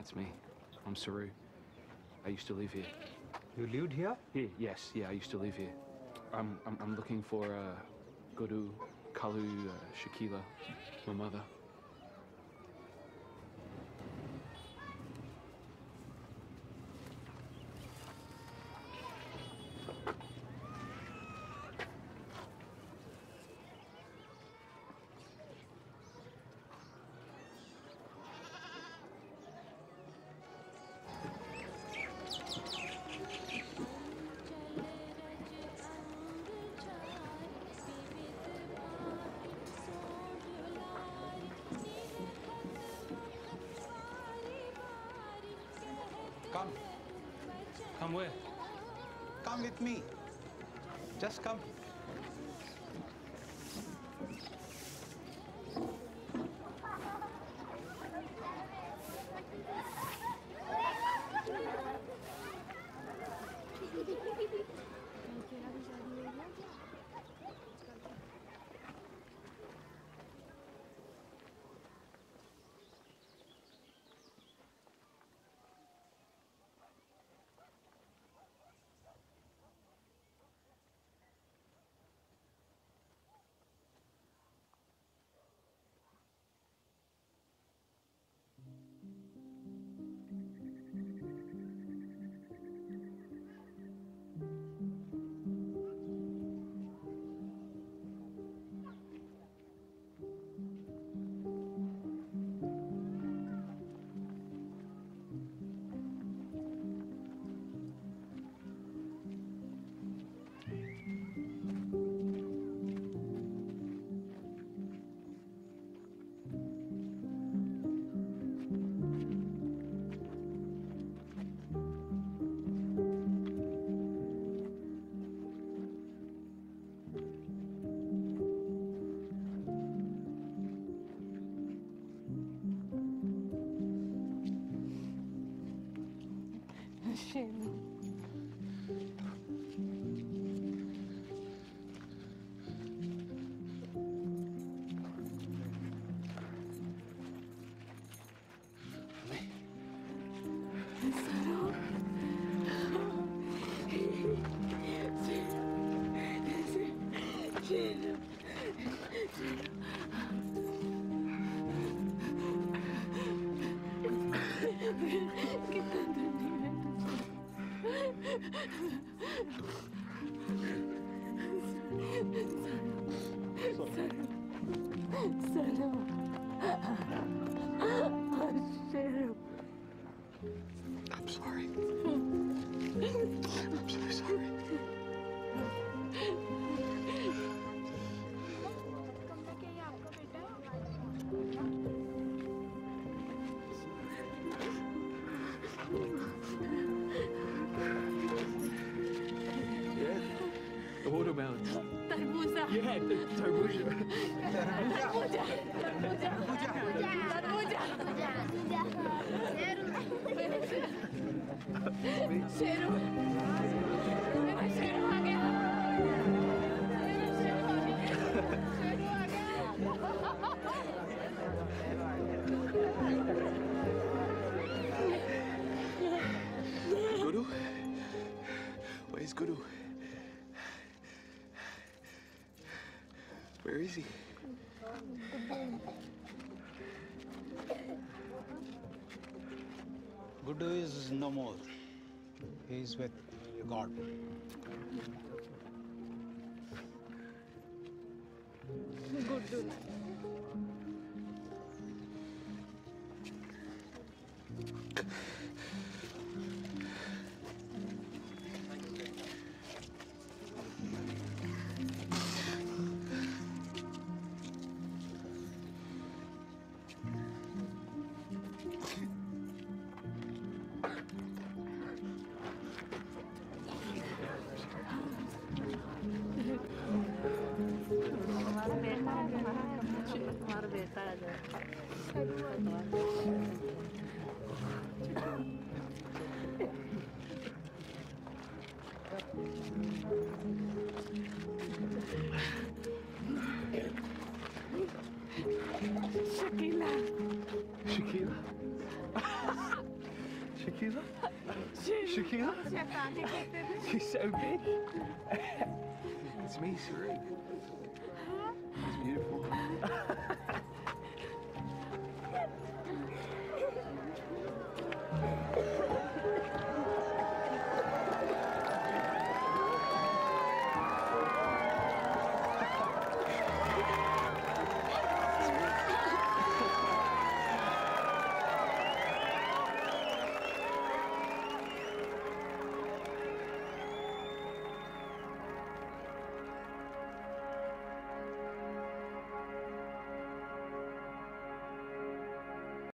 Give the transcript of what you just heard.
That's me. I'm Saroo. I used to live here. You lived here? Here, yes, yeah, I used to live here. I'm, I'm, I'm looking for uh, Guddu, Kalu, uh, Shakila, my mother. Come. Come where? Come with me. Just come. Shame. sorry. Hmm. I'm so sorry. Yeah. Watermelon. Tarbuza. Yeah, tarbuza. Tarbuza. Tarbuza. Tarbuza. Tarbuza. Tarbuza. Guddu? Where is Guddu? Where is he? Guddu is no more. He is with God. Good. Shakila. Shakila. Shakila. Shakila. Shakila. She's so big. it's me, Siri.